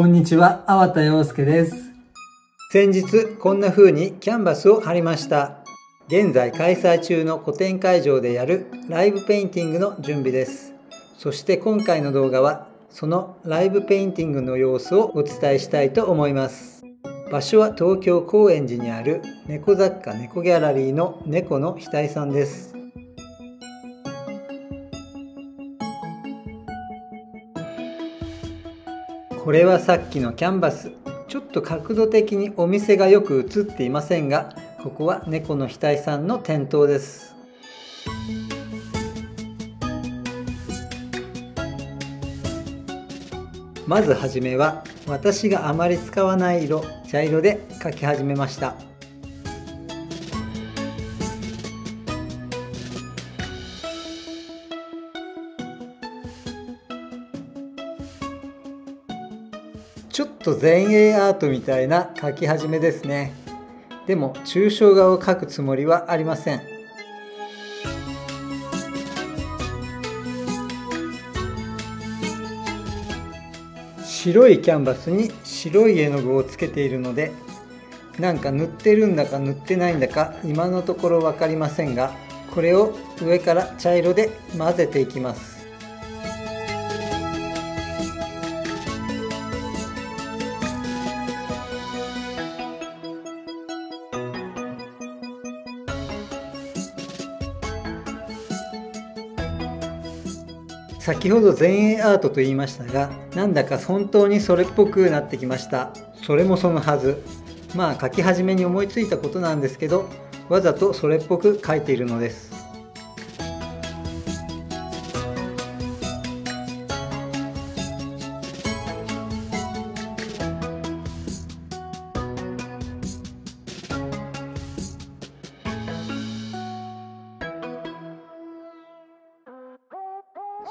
こんにちは、粟田洋介です。先日こんな風にキャンバスを貼りました。現在開催中の個展会場でやるライブペインティングの準備です。そして今回の動画はそのライブペインティングの様子をお伝えしたいと思います。場所は東京高円寺にある猫雑貨猫ギャラリーの猫の額さんです。これはさっきのキャンバス。ちょっと角度的にお店がよく映っていませんがここは猫の額さんの店頭です。まずはじめは私があまり使わない色茶色で描き始めました。ちょっと前衛アートみたいな描き始めですね。でも抽象画を描くつもりはありません。白いキャンバスに白い絵の具をつけているのでなんか塗ってるんだか塗ってないんだか今のところ分かりませんがこれを上から茶色で混ぜていきます。先ほど前衛アートと言いましたがなんだか本当にそれっぽくなってきました。それもそのはず。まあ書き始めに思いついたことなんですけどわざとそれっぽく書いているのです。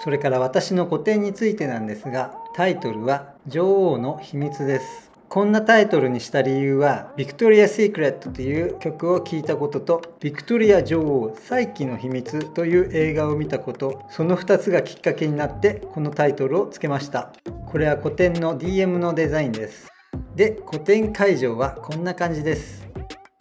それから私の個展についてなんですがタイトルは「女王の秘密」です。こんなタイトルにした理由は「ビクトリア・シークレット」という曲を聴いたことと「ビクトリア女王再起の秘密」という映画を見たことその2つがきっかけになってこのタイトルをつけました。これは個展の DM のデザインです。で個展会場はこんな感じです。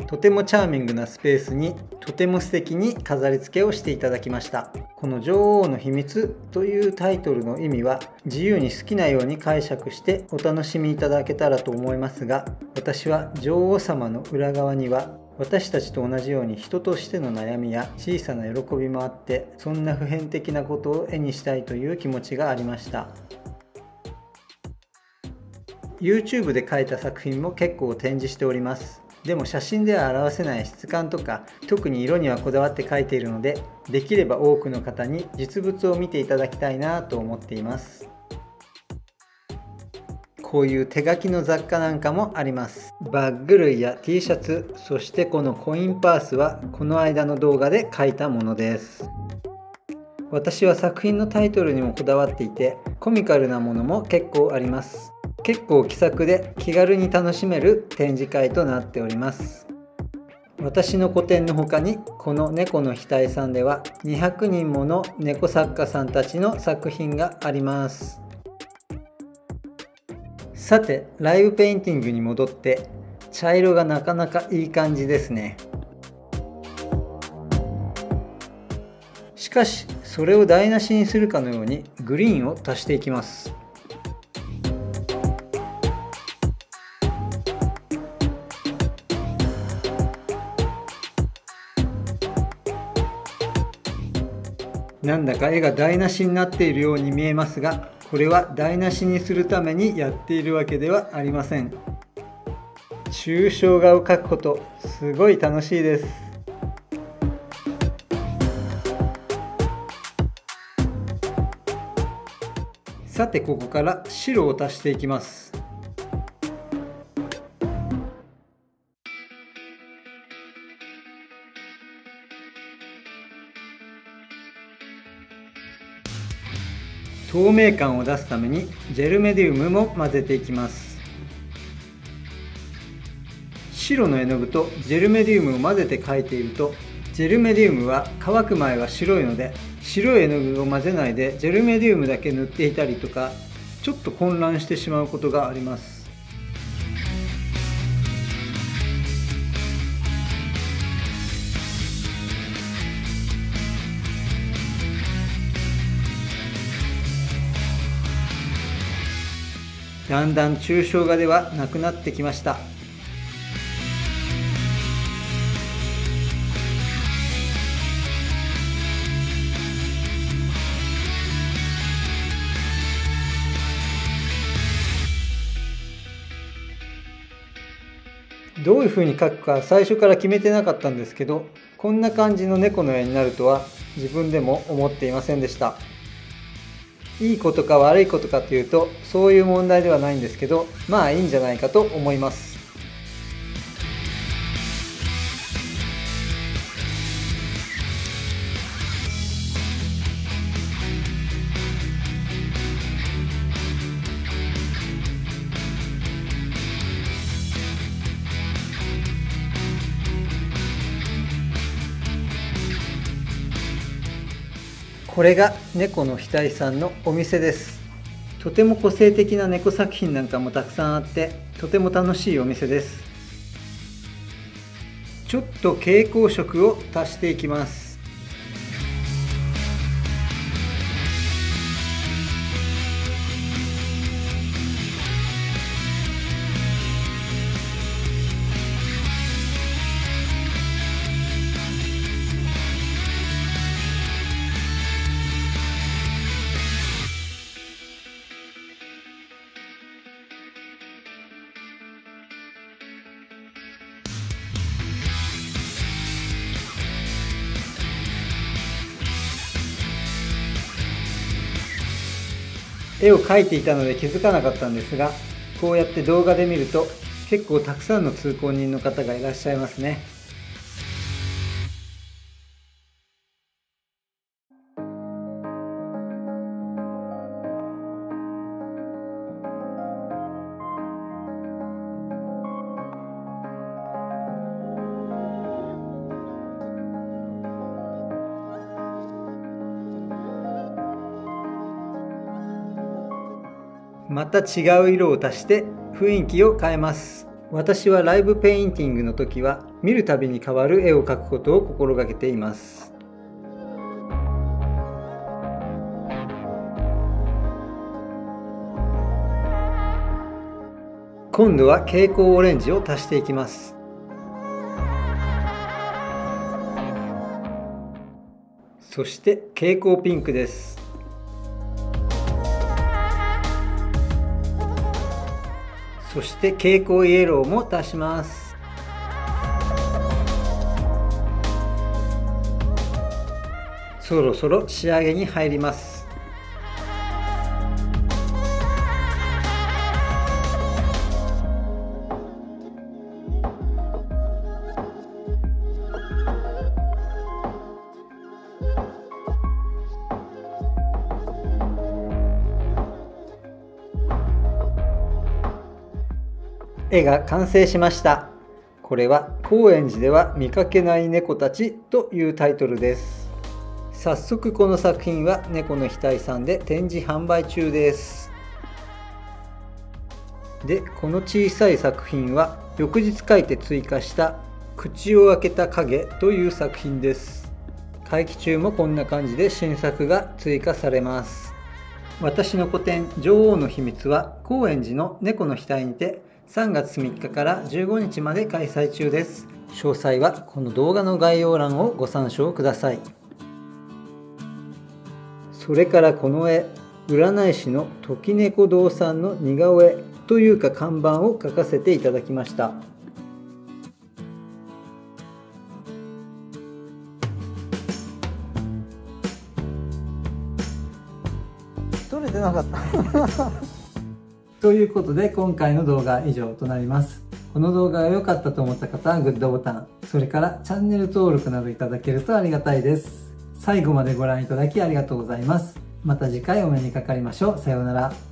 とてもチャーミングなスペースにとても素敵に飾り付けをしていただきました。この女王の秘密というタイトルの意味は自由に好きなように解釈してお楽しみいただけたらと思いますが私は女王様の裏側には私たちと同じように人としての悩みや小さな喜びもあってそんな普遍的なことを絵にしたいという気持ちがありました。YouTube で描いた作品も結構展示しております。でも写真では表せない質感とか特に色にはこだわって描いているのでできれば多くの方に実物を見ていただきたいなと思っています。こういう手書きの雑貨なんかもあります。バッグ類や T シャツそしてこのコインパースはこの間の動画で描いたものです。私は作品のタイトルにもこだわっていてコミカルなものも結構あります。結構気さくで気軽に楽しめる展示会となっております。私の個展の他にこの猫の額さんでは200人もの猫作家さんたちの作品があります。さてライブペインティングに戻って茶色がなかなかいい感じですね。しかしそれを台無しにするかのようにグリーンを足していきます。なんだか絵が台無しになっているように見えますがこれは台無しにするためにやっているわけではありません。抽象画を描くことすごい楽しいです。さてここから白を足していきます。透明感を出すためにジェルメディウムも混ぜていきます。白の絵の具とジェルメディウムを混ぜて描いているとジェルメディウムは乾く前は白いので白い絵の具を混ぜないでジェルメディウムだけ塗っていたりとかちょっと混乱してしまうことがあります。だんだん抽象画ではなくなってきました。どういうふうに描くか最初から決めてなかったんですけどこんな感じの猫の絵になるとは自分でも思っていませんでした。いいことか悪いことかというとそういう問題ではないんですけどまあいいんじゃないかと思います。これが猫の額さんのお店です。とても個性的な猫作品なんかもたくさんあってとても楽しいお店です。ちょっと蛍光色を足していきます。絵を描いていたので気づかなかったんですがこうやって動画で見ると結構たくさんの通行人の方がいらっしゃいますね。また違う色を足して雰囲気を変えます。私はライブペインティングの時は見るたびに変わる絵を描くことを心がけています。今度は蛍光オレンジを足していきます。そして蛍光ピンクです。そして蛍光イエローも足します。そろそろ仕上げに入ります。絵が完成しました。これは高円寺では見かけない猫たちというタイトルです。早速この作品は猫の額さんで展示販売中です。でこの小さい作品は翌日書いて追加した口を開けた影という作品です。会期中もこんな感じで新作が追加されます。私の個展「女王の秘密」は高円寺の猫の額にて3月3日から15日まで開催中です。詳細はこの動画の概要欄をご参照ください。それからこの絵占い師の時猫堂さんの似顔絵というか看板を描かせていただきました。取れてなかった。ということで今回の動画は以上となります。この動画が良かったと思った方はグッドボタン、それからチャンネル登録などいただけるとありがたいです。最後までご覧いただきありがとうございます。また次回お目にかかりましょう。さようなら。